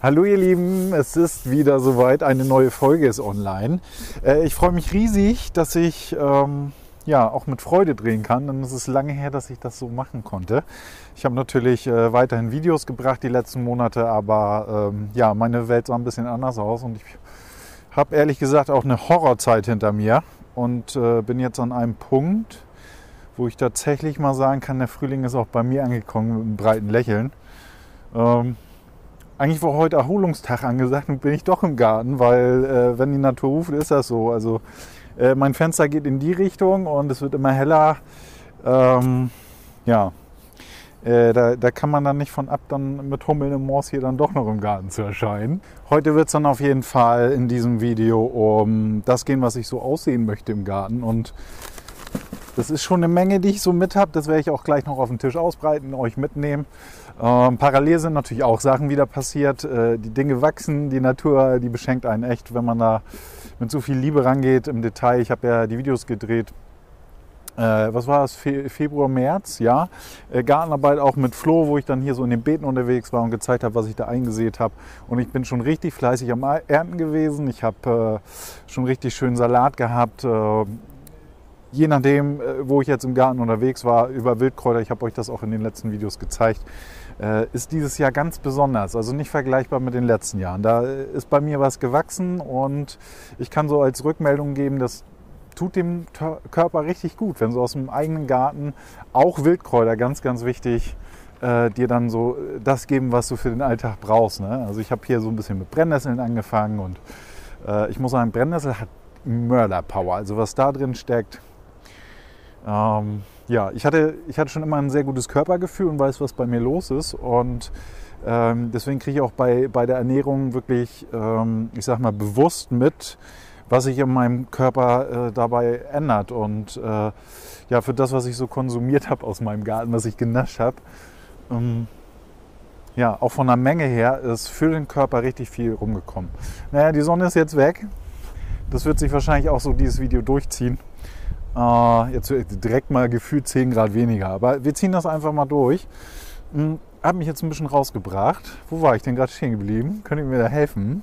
Hallo ihr Lieben, es ist wieder soweit, eine neue Folge ist online. Äh, ich freue mich riesig, dass ich ähm, ja auch mit Freude drehen kann, denn es ist lange her, dass ich das so machen konnte. Ich habe natürlich äh, weiterhin Videos gebracht die letzten Monate, aber ähm, ja, meine Welt sah ein bisschen anders aus und ich habe ehrlich gesagt auch eine Horrorzeit hinter mir und äh, bin jetzt an einem Punkt, wo ich tatsächlich mal sagen kann, der Frühling ist auch bei mir angekommen mit einem breiten Lächeln. Ähm, eigentlich war heute Erholungstag angesagt und bin ich doch im Garten, weil äh, wenn die Natur ruft, ist das so. Also äh, mein Fenster geht in die Richtung und es wird immer heller. Ähm, ja, äh, da, da, kann man dann nicht von ab, dann mit Hummeln und Moors hier dann doch noch im Garten zu erscheinen. Heute wird es dann auf jeden Fall in diesem Video um das gehen, was ich so aussehen möchte im Garten. Und das ist schon eine Menge, die ich so mit habe. Das werde ich auch gleich noch auf den Tisch ausbreiten, euch mitnehmen. Ähm, parallel sind natürlich auch Sachen wieder passiert. Äh, die Dinge wachsen, die Natur, die beschenkt einen echt, wenn man da mit so viel Liebe rangeht im Detail. Ich habe ja die Videos gedreht. Äh, was war das? Fe Februar, März, ja. Äh, Gartenarbeit auch mit Flo, wo ich dann hier so in den Beeten unterwegs war und gezeigt habe, was ich da eingesät habe. Und ich bin schon richtig fleißig am Ernten gewesen. Ich habe äh, schon richtig schön Salat gehabt äh, je nachdem, äh, wo ich jetzt im Garten unterwegs war, über Wildkräuter, ich habe euch das auch in den letzten Videos gezeigt, ist dieses Jahr ganz besonders. Also nicht vergleichbar mit den letzten Jahren. Da ist bei mir was gewachsen und ich kann so als Rückmeldung geben, das tut dem Körper richtig gut, wenn so aus dem eigenen Garten auch Wildkräuter, ganz, ganz wichtig, äh, dir dann so das geben, was du für den Alltag brauchst. Ne? Also ich habe hier so ein bisschen mit Brennnesseln angefangen und äh, ich muss sagen, Brennnessel hat Mörderpower. Also was da drin steckt, ähm, ja, ich hatte, ich hatte schon immer ein sehr gutes Körpergefühl und weiß, was bei mir los ist. Und ähm, deswegen kriege ich auch bei, bei der Ernährung wirklich, ähm, ich sag mal, bewusst mit, was sich in meinem Körper äh, dabei ändert. Und äh, ja, für das, was ich so konsumiert habe aus meinem Garten, was ich genascht habe, ähm, ja, auch von der Menge her ist für den Körper richtig viel rumgekommen. Naja, die Sonne ist jetzt weg. Das wird sich wahrscheinlich auch so dieses Video durchziehen. Äh, jetzt direkt mal gefühlt 10 Grad weniger. Aber wir ziehen das einfach mal durch. Hm, hat mich jetzt ein bisschen rausgebracht. Wo war ich denn gerade stehen geblieben? Könnt ihr mir da helfen?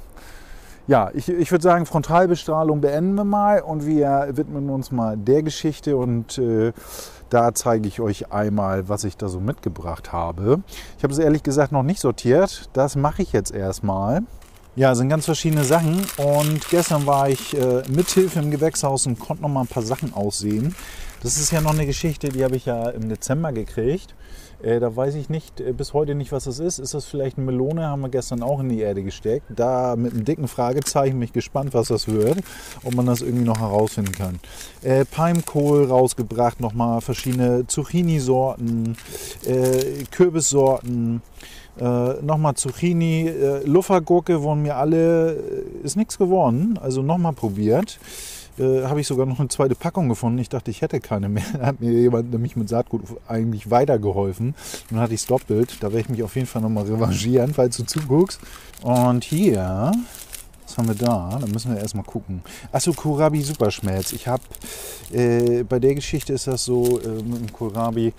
Ja, ich, ich würde sagen, Frontalbestrahlung beenden wir mal und wir widmen uns mal der Geschichte und äh, da zeige ich euch einmal, was ich da so mitgebracht habe. Ich habe es ehrlich gesagt noch nicht sortiert. Das mache ich jetzt erstmal. Ja, sind ganz verschiedene Sachen. Und gestern war ich äh, mithilfe im Gewächshaus und konnte noch mal ein paar Sachen aussehen. Das ist ja noch eine Geschichte, die habe ich ja im Dezember gekriegt. Äh, da weiß ich nicht, äh, bis heute nicht, was das ist. Ist das vielleicht eine Melone? Haben wir gestern auch in die Erde gesteckt. Da mit einem dicken Fragezeichen mich gespannt, was das wird. Ob man das irgendwie noch herausfinden kann. Äh, Palmkohl rausgebracht, nochmal verschiedene Zucchini-Sorten, äh, Kürbissorten. Äh, nochmal Zucchini, äh, Luffergurke wurden mir alle, äh, ist nichts geworden. Also nochmal probiert. Äh, habe ich sogar noch eine zweite Packung gefunden. Ich dachte, ich hätte keine mehr. Da hat mir jemand nämlich mit Saatgut eigentlich weitergeholfen. Dann hatte ich es doppelt. Da werde ich mich auf jeden Fall nochmal revanchieren, falls du zuguckst. Und hier, was haben wir da? Da müssen wir erstmal gucken. Achso, Kohlrabi Superschmelz. Ich habe, äh, bei der Geschichte ist das so, äh, mit dem Kohlrabi,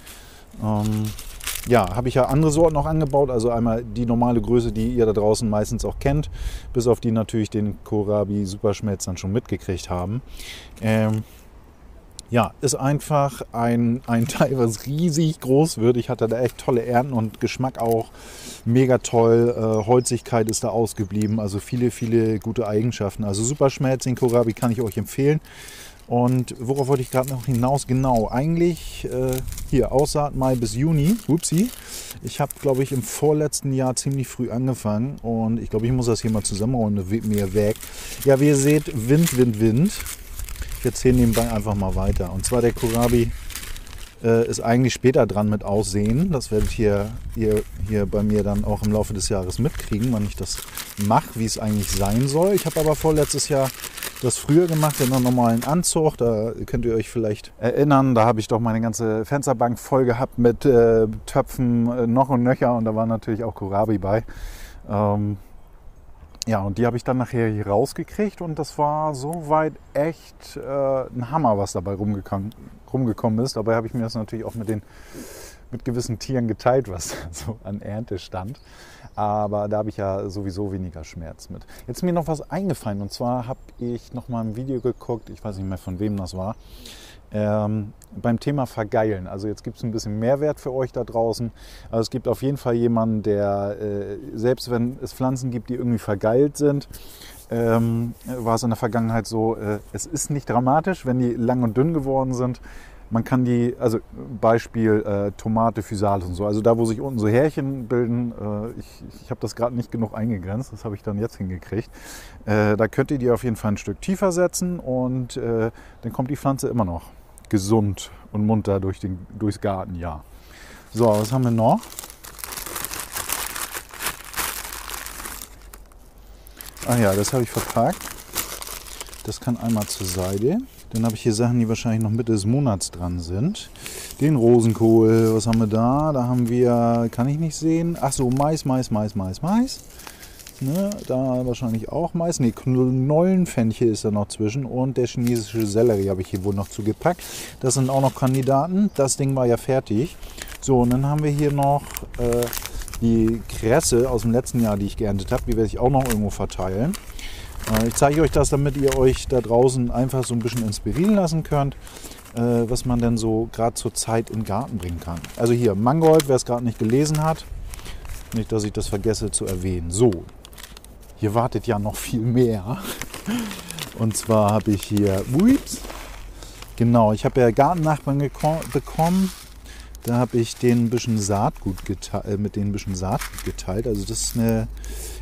ähm, ja, habe ich ja andere Sorten auch angebaut. Also einmal die normale Größe, die ihr da draußen meistens auch kennt, bis auf die natürlich den Kohlrabi Superschmelz dann schon mitgekriegt haben. Ähm, ja, ist einfach ein, ein Teil, was riesig groß wird. Ich hatte da echt tolle Ernten und Geschmack auch mega toll. Äh, Holzigkeit ist da ausgeblieben. Also viele, viele gute Eigenschaften. Also Superschmelz, den Kohlrabi kann ich euch empfehlen. Und worauf wollte ich gerade noch hinaus? Genau, eigentlich äh, hier Aussaat Mai bis Juni. Upsi. Ich habe, glaube ich, im vorletzten Jahr ziemlich früh angefangen und ich glaube, ich muss das hier mal weht mir weg. Ja, wie ihr seht, Wind, Wind, Wind. Ich erzähle nebenbei einfach mal weiter. Und zwar der Kohlrabi äh, ist eigentlich später dran mit Aussehen. Das werdet ihr, ihr hier bei mir dann auch im Laufe des Jahres mitkriegen, wann ich das mache, wie es eigentlich sein soll. Ich habe aber vorletztes Jahr das früher gemacht in einem normalen Anzug. Da könnt ihr euch vielleicht erinnern, da habe ich doch meine ganze Fensterbank voll gehabt mit äh, Töpfen äh, noch und nöcher und da war natürlich auch Kohlrabi bei. Ähm, ja, und die habe ich dann nachher hier rausgekriegt und das war soweit echt äh, ein Hammer, was dabei rumgekommen ist. Dabei habe ich mir das natürlich auch mit den mit gewissen Tieren geteilt, was so an Ernte stand. Aber da habe ich ja sowieso weniger Schmerz mit. Jetzt ist mir noch was eingefallen. Und zwar habe ich noch mal ein Video geguckt, ich weiß nicht mehr von wem das war, ähm, beim Thema Vergeilen. Also jetzt gibt es ein bisschen Mehrwert für euch da draußen. Also es gibt auf jeden Fall jemanden, der, äh, selbst wenn es Pflanzen gibt, die irgendwie vergeilt sind, ähm, war es in der Vergangenheit so, äh, es ist nicht dramatisch, wenn die lang und dünn geworden sind. Man kann die, also Beispiel äh, Tomate, Physalis und so, also da, wo sich unten so Härchen bilden, äh, ich, ich habe das gerade nicht genug eingegrenzt, das habe ich dann jetzt hingekriegt. Äh, da könnt ihr die auf jeden Fall ein Stück tiefer setzen und äh, dann kommt die Pflanze immer noch gesund und munter durch den, durchs Gartenjahr. So, was haben wir noch? Ah ja, das habe ich verpackt. Das kann einmal zur Seite. Dann habe ich hier Sachen, die wahrscheinlich noch Mitte des Monats dran sind. Den Rosenkohl, was haben wir da? Da haben wir, kann ich nicht sehen. Ach so, Mais, Mais, Mais, Mais, Mais. Ne, da wahrscheinlich auch Mais. Ne, Knollenfenchel ist da noch zwischen. Und der chinesische Sellerie habe ich hier wohl noch zugepackt. Das sind auch noch Kandidaten. Das Ding war ja fertig. So, und dann haben wir hier noch äh, die Kresse aus dem letzten Jahr, die ich geerntet habe. Die werde ich auch noch irgendwo verteilen. Äh, ich zeige euch das, damit ihr euch da draußen einfach so ein bisschen inspirieren lassen könnt, äh, was man denn so gerade zur Zeit in den Garten bringen kann. Also hier Mangold, wer es gerade nicht gelesen hat. Nicht, dass ich das vergesse zu erwähnen. So, hier wartet ja noch viel mehr. Und zwar habe ich hier, ups, genau, ich habe ja Gartennachbarn bekommen. Da habe ich den bisschen Saatgut geteilt, äh, mit denen ein bisschen Saatgut geteilt. Also das ist eine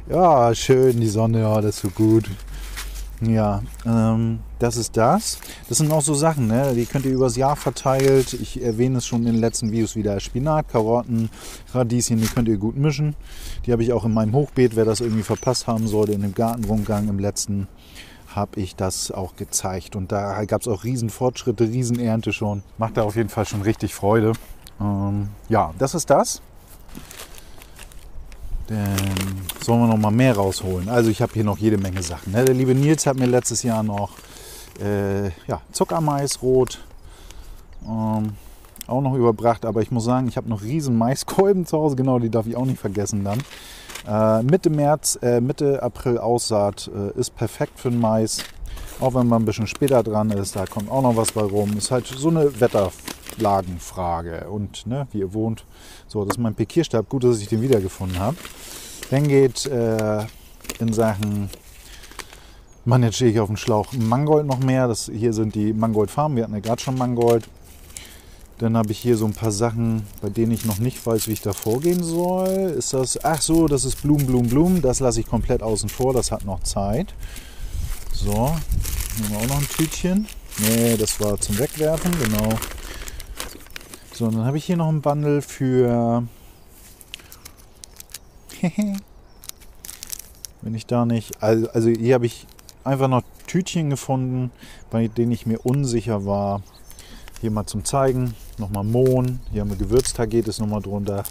ja, schön, die Sonne, ja, das ist so gut. Ja, ähm, das ist das. Das sind auch so Sachen, ne? die könnt ihr übers Jahr verteilt. Ich erwähne es schon in den letzten Videos wieder. Spinat, Karotten, Radieschen, die könnt ihr gut mischen. Die habe ich auch in meinem Hochbeet. Wer das irgendwie verpasst haben sollte, in dem Gartenrundgang im letzten habe ich das auch gezeigt. Und da gab es auch riesen Fortschritte, riesen Ernte schon. Macht da auf jeden Fall schon richtig Freude. Ähm, ja, das ist das. Dann sollen wir noch mal mehr rausholen. Also ich habe hier noch jede Menge Sachen. Ne? Der liebe Nils hat mir letztes Jahr noch äh, ja, Zuckermais rot ähm, auch noch überbracht. Aber ich muss sagen, ich habe noch riesen Maiskolben zu Hause. Genau, die darf ich auch nicht vergessen dann. Äh, Mitte März, äh, Mitte April Aussaat äh, ist perfekt für den Mais. Auch wenn man ein bisschen später dran ist, da kommt auch noch was bei rum. Ist halt so eine Wetter Lagenfrage und ne, wie ihr wohnt. So, das ist mein Pikierstab. Gut, dass ich den wiedergefunden habe. Dann geht äh, in Sachen, Mann, jetzt stehe ich auf dem Schlauch, Mangold noch mehr. Das, hier sind die Mangold-Farmen. Wir hatten ja gerade schon Mangold. Dann habe ich hier so ein paar Sachen, bei denen ich noch nicht weiß, wie ich da vorgehen soll. Ist das, ach so, das ist Blumen, Blumen, Blumen. Das lasse ich komplett außen vor, das hat noch Zeit. So, nehmen wir auch noch ein Tütchen. Nee, das war zum Wegwerfen, genau. So, dann habe ich hier noch ein Bundle für. Wenn ich da nicht. Also, also hier habe ich einfach noch Tütchen gefunden, bei denen ich mir unsicher war. Hier mal zum Zeigen. Nochmal Mohn. Hier haben wir Gewürztaget, ist nochmal drunter.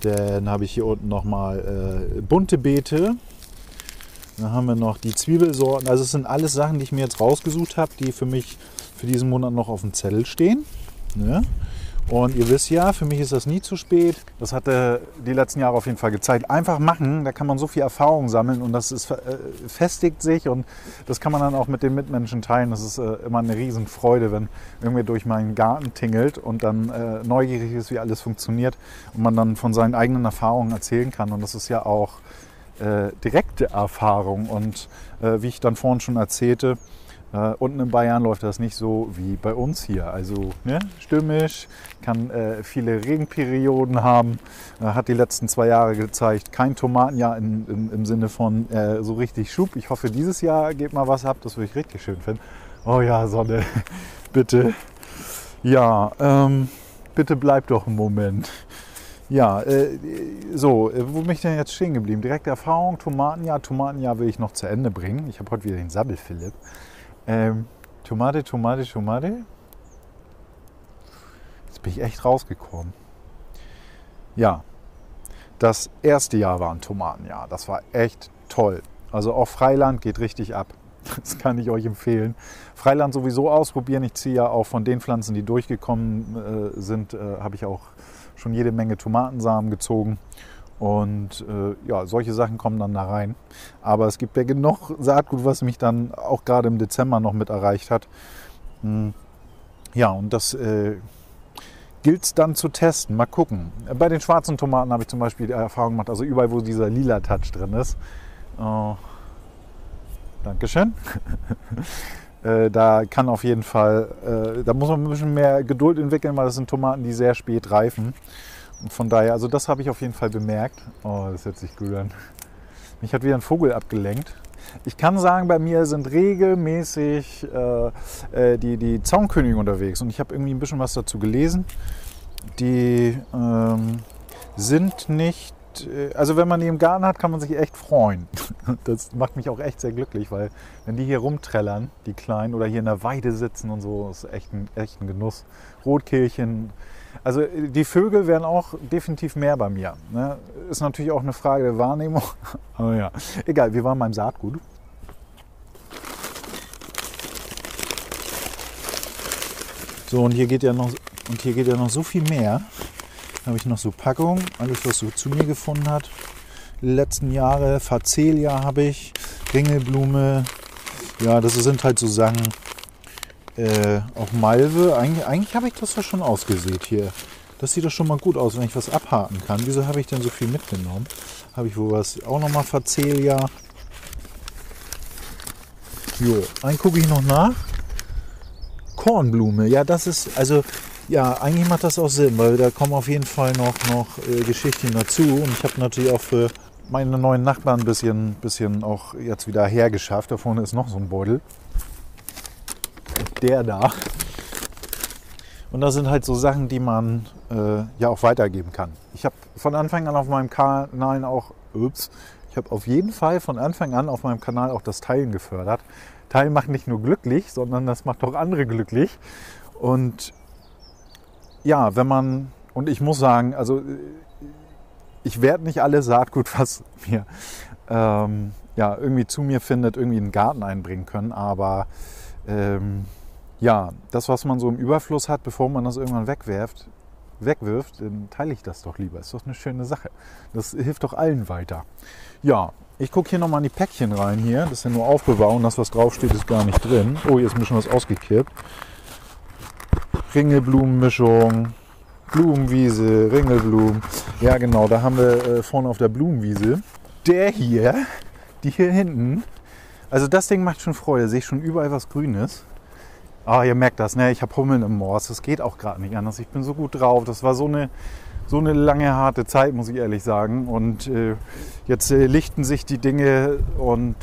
Dann habe ich hier unten nochmal äh, bunte Beete. Dann haben wir noch die Zwiebelsorten. Also es sind alles Sachen, die ich mir jetzt rausgesucht habe, die für mich für diesen Monat noch auf dem Zettel stehen. Ne? Und ihr wisst ja, für mich ist das nie zu spät. Das hatte die letzten Jahre auf jeden Fall gezeigt. Einfach machen, da kann man so viel Erfahrung sammeln und das ist, äh, festigt sich und das kann man dann auch mit den Mitmenschen teilen. Das ist äh, immer eine Riesenfreude, wenn irgendwie durch meinen Garten tingelt und dann äh, neugierig ist, wie alles funktioniert und man dann von seinen eigenen Erfahrungen erzählen kann. Und das ist ja auch direkte Erfahrung. Und wie ich dann vorhin schon erzählte, äh, unten in Bayern läuft das nicht so wie bei uns hier. Also ne, stürmisch, kann äh, viele Regenperioden haben. Äh, hat die letzten zwei Jahre gezeigt, kein Tomatenjahr in, in, im Sinne von äh, so richtig Schub. Ich hoffe, dieses Jahr geht mal was ab. Das würde ich richtig schön finden. Oh ja, Sonne, bitte. Ja, ähm, bitte bleib doch einen Moment. Ja, äh, so, äh, wo bin ich denn jetzt stehen geblieben? Direkte Erfahrung, Tomatenjahr. Tomatenjahr will ich noch zu Ende bringen. Ich habe heute wieder den Sabbel Philipp. Ähm, Tomate, Tomate, Tomate. Jetzt bin ich echt rausgekommen. Ja, das erste Jahr war ein Tomatenjahr. Das war echt toll. Also auch Freiland geht richtig ab. Das kann ich euch empfehlen. Freiland sowieso ausprobieren. Ich ziehe ja auch von den Pflanzen, die durchgekommen äh, sind, äh, habe ich auch schon jede Menge Tomatensamen gezogen. Und äh, ja, solche Sachen kommen dann da rein. Aber es gibt ja genug Saatgut, was mich dann auch gerade im Dezember noch mit erreicht hat. Hm. Ja, und das äh, gilt es dann zu testen. Mal gucken. Bei den schwarzen Tomaten habe ich zum Beispiel die Erfahrung gemacht, also überall, wo dieser lila Touch drin ist. Äh, Dankeschön. äh, da kann auf jeden Fall, äh, da muss man ein bisschen mehr Geduld entwickeln, weil das sind Tomaten, die sehr spät reifen. Von daher, also das habe ich auf jeden Fall bemerkt. Oh, das hört sich gut an. Mich hat wieder ein Vogel abgelenkt. Ich kann sagen, bei mir sind regelmäßig äh, äh, die, die Zaunkönige unterwegs und ich habe irgendwie ein bisschen was dazu gelesen. Die ähm, sind nicht, äh, also wenn man die im Garten hat, kann man sich echt freuen. Das macht mich auch echt sehr glücklich, weil wenn die hier rumträllern, die Kleinen, oder hier in der Weide sitzen und so, ist echt ein, echt ein Genuss. Rotkehlchen, also die Vögel werden auch definitiv mehr bei mir. Ne? Ist natürlich auch eine Frage der Wahrnehmung. Aber ja, egal, wir waren beim Saatgut. So, und hier geht ja noch, und hier geht ja noch so viel mehr. Da habe ich noch so Packungen, alles was so zu mir gefunden hat. Die letzten Jahre, Facelia habe ich, Ringelblume. Ja, das sind halt so Sachen, äh, auch Malve. Eigentlich, eigentlich habe ich das ja schon ausgesät hier. Das sieht doch schon mal gut aus, wenn ich was abhaken kann. Wieso habe ich denn so viel mitgenommen? Habe ich wohl was? Auch nochmal Facelia. Jo, einen gucke ich noch nach. Kornblume. Ja, das ist, also, ja, eigentlich macht das auch Sinn, weil da kommen auf jeden Fall noch, noch äh, Geschichten dazu. Und ich habe natürlich auch für meine neuen Nachbarn ein bisschen, bisschen auch jetzt wieder hergeschafft. Da vorne ist noch so ein Beutel der da. Und das sind halt so Sachen, die man äh, ja auch weitergeben kann. Ich habe von Anfang an auf meinem Kanal auch, ups, ich habe auf jeden Fall von Anfang an auf meinem Kanal auch das Teilen gefördert. Teilen macht nicht nur glücklich, sondern das macht auch andere glücklich. Und ja, wenn man, und ich muss sagen, also ich werde nicht alle Saatgut, was mir ähm, ja, irgendwie zu mir findet, irgendwie in den Garten einbringen können, aber ähm, ja, das, was man so im Überfluss hat, bevor man das irgendwann wegwerft, wegwirft, dann teile ich das doch lieber. Ist doch eine schöne Sache. Das hilft doch allen weiter. Ja, ich gucke hier nochmal in die Päckchen rein hier. Das ist ja nur Aufbewahrung. Das, was draufsteht, ist gar nicht drin. Oh, hier ist ein bisschen was ausgekippt. Ringelblumenmischung, Blumenwiese, Ringelblumen. Ja, genau, da haben wir äh, vorne auf der Blumenwiese. Der hier, die hier hinten. Also das Ding macht schon Freude. Sehe ich schon überall was Grünes. Ah, ihr merkt das, ne? ich habe Hummeln im Moors. Das geht auch gerade nicht anders. Ich bin so gut drauf. Das war so eine, so eine lange, harte Zeit, muss ich ehrlich sagen. Und äh, jetzt äh, lichten sich die Dinge und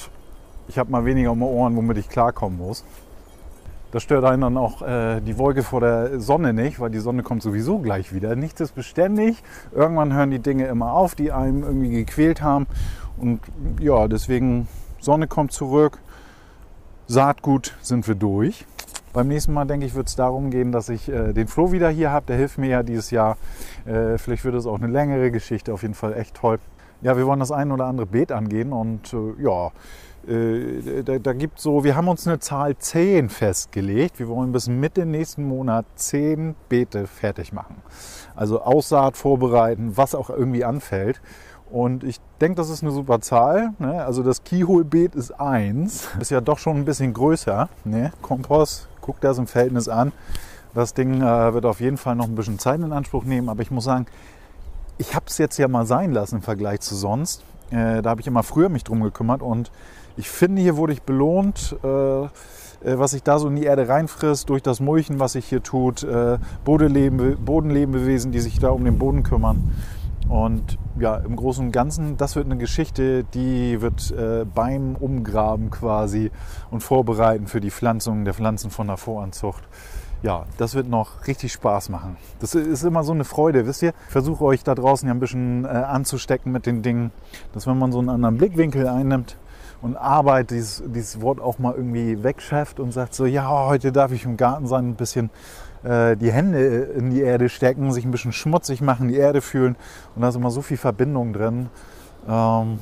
ich habe mal weniger um die Ohren, womit ich klarkommen muss. Das stört einen dann auch äh, die Wolke vor der Sonne nicht, weil die Sonne kommt sowieso gleich wieder. Nichts ist beständig. Irgendwann hören die Dinge immer auf, die einem irgendwie gequält haben. Und ja, deswegen Sonne kommt zurück. Saatgut sind wir durch. Beim nächsten Mal, denke ich, wird es darum gehen, dass ich äh, den Flo wieder hier habe. Der hilft mir ja dieses Jahr. Äh, vielleicht wird es auch eine längere Geschichte. Auf jeden Fall echt toll. Ja, wir wollen das ein oder andere Beet angehen und äh, ja, äh, da, da gibt so, wir haben uns eine Zahl 10 festgelegt. Wir wollen bis Mitte nächsten Monat 10 Beete fertig machen. Also Aussaat vorbereiten, was auch irgendwie anfällt. Und ich denke, das ist eine super Zahl. Ne? Also das Keyhole-Beet ist 1. Ist ja doch schon ein bisschen größer. Ne? Kompost, guckt das im Verhältnis an. Das Ding äh, wird auf jeden Fall noch ein bisschen Zeit in Anspruch nehmen. Aber ich muss sagen, ich habe es jetzt ja mal sein lassen im Vergleich zu sonst. Äh, da habe ich immer früher mich drum gekümmert. Und ich finde, hier wurde ich belohnt. Äh, äh was sich da so in die Erde reinfrisst, durch das Mulchen, was sich hier tut, äh, Bodenlebewesen, die sich da um den Boden kümmern. Und ja, im Großen und Ganzen, das wird eine Geschichte, die wird äh, beim Umgraben quasi und Vorbereiten für die Pflanzung der Pflanzen von der Voranzucht. Ja, das wird noch richtig Spaß machen. Das ist immer so eine Freude, wisst ihr? Ich versuche euch da draußen ja ein bisschen äh, anzustecken mit den Dingen, dass wenn man so einen anderen Blickwinkel einnimmt und Arbeit, dieses, dieses Wort auch mal irgendwie wegschafft und sagt so, ja, heute darf ich im Garten sein, ein bisschen äh, die Hände in die Erde stecken, sich ein bisschen schmutzig machen, die Erde fühlen. Und da ist immer so viel Verbindung drin. Ähm,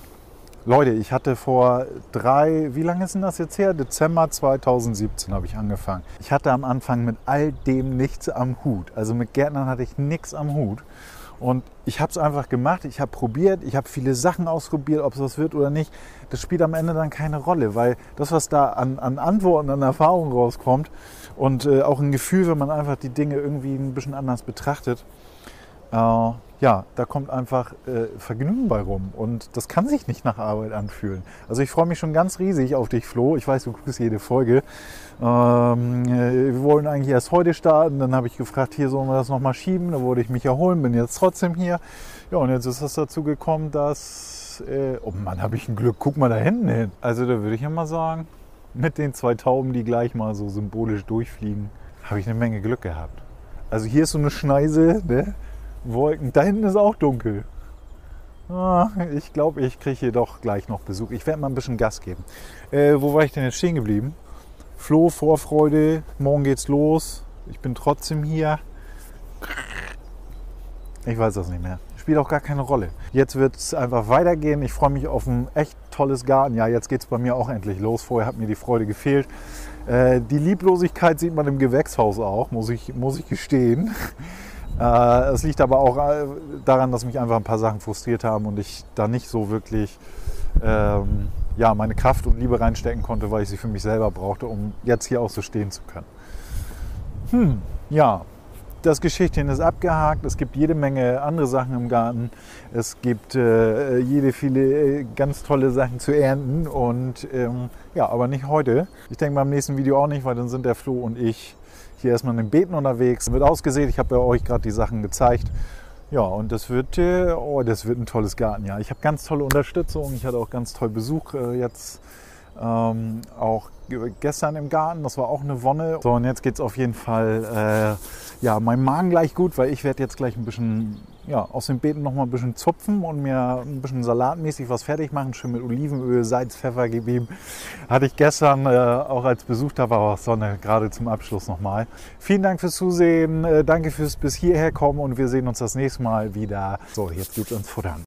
Leute, ich hatte vor drei, wie lange ist denn das jetzt her? Dezember 2017 habe ich angefangen. Ich hatte am Anfang mit all dem nichts am Hut. Also mit Gärtnern hatte ich nichts am Hut. Und ich habe es einfach gemacht, ich habe probiert, ich habe viele Sachen ausprobiert, ob es was wird oder nicht. Das spielt am Ende dann keine Rolle, weil das, was da an, an Antworten, an Erfahrungen rauskommt und äh, auch ein Gefühl, wenn man einfach die Dinge irgendwie ein bisschen anders betrachtet, äh, ja, da kommt einfach äh, Vergnügen bei rum und das kann sich nicht nach Arbeit anfühlen. Also ich freue mich schon ganz riesig auf dich, Flo. Ich weiß, du guckst jede Folge. Ähm, äh, wir wollen eigentlich erst heute starten, dann habe ich gefragt, hier sollen wir das nochmal schieben, da wollte ich mich erholen, bin jetzt trotzdem hier. Ja, und jetzt ist es dazu gekommen, dass, äh, oh Mann, habe ich ein Glück, guck mal da hinten hin. Also da würde ich ja mal sagen, mit den zwei Tauben, die gleich mal so symbolisch durchfliegen, habe ich eine Menge Glück gehabt. Also hier ist so eine Schneise, ne? Wolken. Da hinten ist auch dunkel. Ah, ich glaube, ich kriege hier doch gleich noch Besuch. Ich werde mal ein bisschen Gas geben. Äh, wo war ich denn jetzt stehen geblieben? Flo, Vorfreude, morgen geht's los. Ich bin trotzdem hier. Ich weiß das nicht mehr. Spielt auch gar keine Rolle. Jetzt wird es einfach weitergehen. Ich freue mich auf ein echt tolles Gartenjahr. Jetzt geht es bei mir auch endlich los. Vorher hat mir die Freude gefehlt. Äh, die Lieblosigkeit sieht man im Gewächshaus auch, muss ich, muss ich gestehen. Äh, es liegt aber auch äh, daran, dass mich einfach ein paar Sachen frustriert haben und ich da nicht so wirklich ähm, ja, meine Kraft und Liebe reinstecken konnte, weil ich sie für mich selber brauchte, um jetzt hier auch so stehen zu können. Hm, ja, das Geschichtchen ist abgehakt. Es gibt jede Menge andere Sachen im Garten. Es gibt äh, jede viele äh, ganz tolle Sachen zu ernten und ähm, ja, aber nicht heute. Ich denke beim nächsten Video auch nicht, weil dann sind der Flo und ich hier erstmal in den Beeten unterwegs. Wird ausgesät. Ich habe ja euch gerade die Sachen gezeigt. Ja, und das wird, oh, das wird ein tolles Gartenjahr. Ich habe ganz tolle Unterstützung. Ich hatte auch ganz toll Besuch äh, jetzt ähm, auch gestern im Garten, das war auch eine Wonne. So, und jetzt geht es auf jeden Fall äh, ja, meinem Magen gleich gut, weil ich werde jetzt gleich ein bisschen ja, aus den Beeten noch mal ein bisschen zupfen und mir ein bisschen salatmäßig was fertig machen. Schön mit Olivenöl, Salz, Pfeffer gegeben. Hatte ich gestern äh, auch als Besuch da war auch Sonne, gerade zum Abschluss nochmal. Vielen Dank fürs Zusehen, äh, danke fürs bis hierher kommen und wir sehen uns das nächste Mal wieder. So, jetzt geht's uns Futtern.